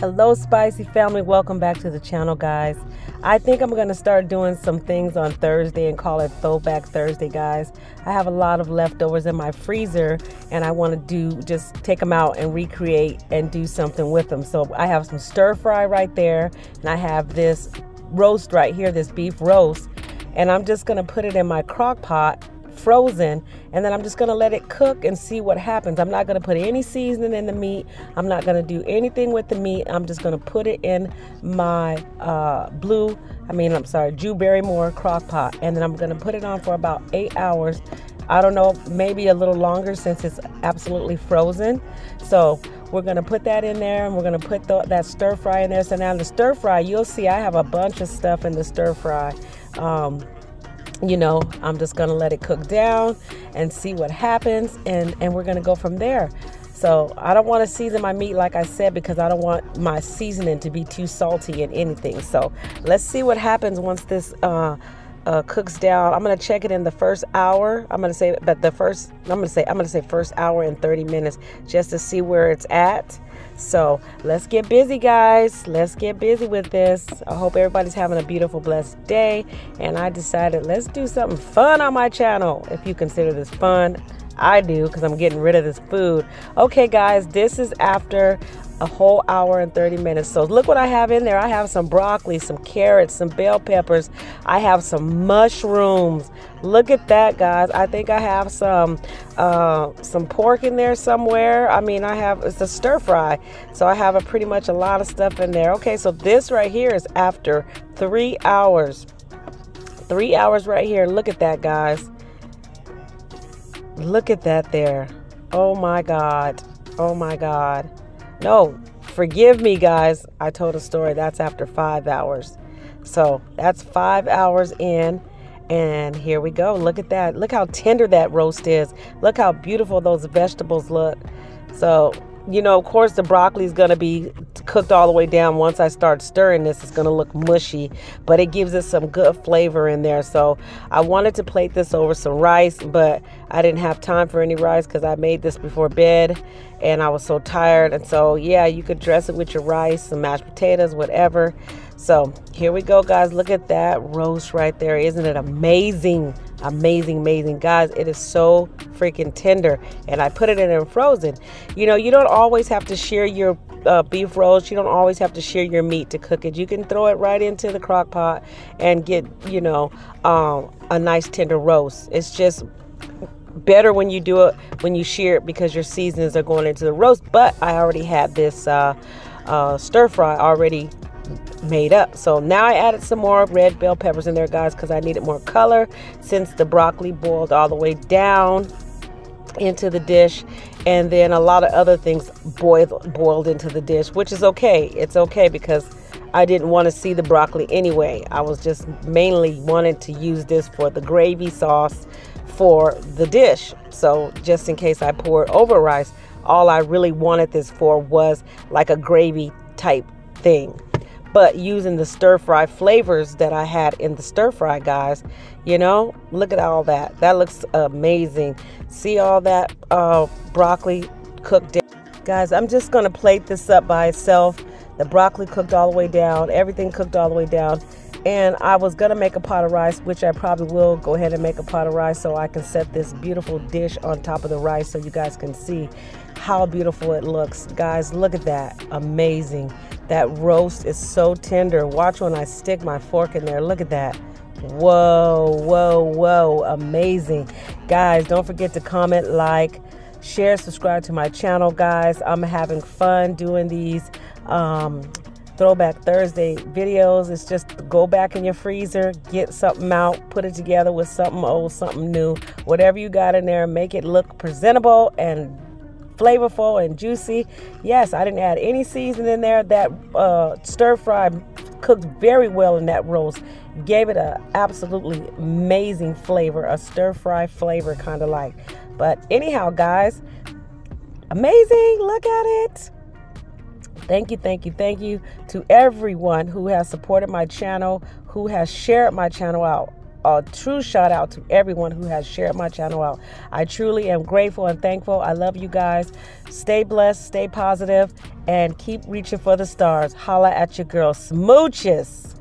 Hello, Spicy family. Welcome back to the channel, guys. I think I'm going to start doing some things on Thursday and call it Throwback Thursday, guys. I have a lot of leftovers in my freezer and I want to do just take them out and recreate and do something with them. So I have some stir fry right there and I have this roast right here, this beef roast. And I'm just going to put it in my crock pot frozen and then I'm just gonna let it cook and see what happens. I'm not gonna put any seasoning in the meat. I'm not gonna do anything with the meat. I'm just gonna put it in my uh, blue, I mean, I'm sorry, Drew Barrymore crock pot and then I'm gonna put it on for about eight hours. I don't know, maybe a little longer since it's absolutely frozen. So we're gonna put that in there and we're gonna put the, that stir fry in there. So now the stir fry, you'll see I have a bunch of stuff in the stir fry. Um, you know, I'm just gonna let it cook down and see what happens, and and we're gonna go from there. So I don't want to season my meat like I said because I don't want my seasoning to be too salty in anything. So let's see what happens once this uh, uh, cooks down. I'm gonna check it in the first hour. I'm gonna say, but the first, I'm gonna say, I'm gonna say first hour and 30 minutes just to see where it's at. So let's get busy, guys. Let's get busy with this. I hope everybody's having a beautiful, blessed day. And I decided let's do something fun on my channel. If you consider this fun, I do because I'm getting rid of this food. Okay, guys, this is after a whole hour and 30 minutes. So look what I have in there. I have some broccoli, some carrots, some bell peppers. I have some mushrooms. Look at that, guys. I think I have some uh, some pork in there somewhere. I mean, I have, it's a stir fry. So I have a pretty much a lot of stuff in there. Okay, so this right here is after three hours. Three hours right here. Look at that, guys. Look at that there. Oh my God. Oh my God. No, forgive me, guys. I told a story. That's after five hours. So that's five hours in. And here we go. Look at that. Look how tender that roast is. Look how beautiful those vegetables look. So you know, of course, the broccoli is going to be cooked all the way down. Once I start stirring this, it's going to look mushy, but it gives it some good flavor in there. So I wanted to plate this over some rice, but I didn't have time for any rice because I made this before bed and I was so tired. And so, yeah, you could dress it with your rice, some mashed potatoes, whatever. So here we go, guys. Look at that roast right there. Isn't it amazing? Amazing, amazing. Guys, it is so freaking tender. And I put it in and frozen. You know, you don't always have to shear your uh, beef roast. You don't always have to shear your meat to cook it. You can throw it right into the crock pot and get, you know, um, a nice tender roast. It's just better when you do it when you shear it because your seasonings are going into the roast. But I already had this uh, uh, stir fry already made up. So now I added some more red bell peppers in there, guys, because I needed more color since the broccoli boiled all the way down into the dish and then a lot of other things boiled boiled into the dish which is okay. It's okay because I didn't want to see the broccoli anyway. I was just mainly wanted to use this for the gravy sauce for the dish. So just in case I pour over rice all I really wanted this for was like a gravy type thing but using the stir fry flavors that I had in the stir fry, guys. You know, look at all that. That looks amazing. See all that uh, broccoli cooked down. Guys, I'm just going to plate this up by itself. The broccoli cooked all the way down. Everything cooked all the way down. And I was going to make a pot of rice, which I probably will go ahead and make a pot of rice so I can set this beautiful dish on top of the rice so you guys can see how beautiful it looks. Guys, look at that. Amazing. That roast is so tender. Watch when I stick my fork in there. Look at that. Whoa, whoa, whoa. Amazing. Guys, don't forget to comment, like, share, subscribe to my channel, guys. I'm having fun doing these um, Throwback Thursday videos. It's just go back in your freezer, get something out, put it together with something old, something new. Whatever you got in there, make it look presentable and flavorful and juicy. Yes, I didn't add any seasoning in there. That uh, stir fry cooked very well in that roast. Gave it a absolutely amazing flavor, a stir fry flavor kind of like. But anyhow, guys, amazing. Look at it. Thank you, thank you, thank you to everyone who has supported my channel, who has shared my channel out a true shout out to everyone who has shared my channel out. I truly am grateful and thankful. I love you guys. Stay blessed, stay positive, and keep reaching for the stars. Holla at your girl. Smooches.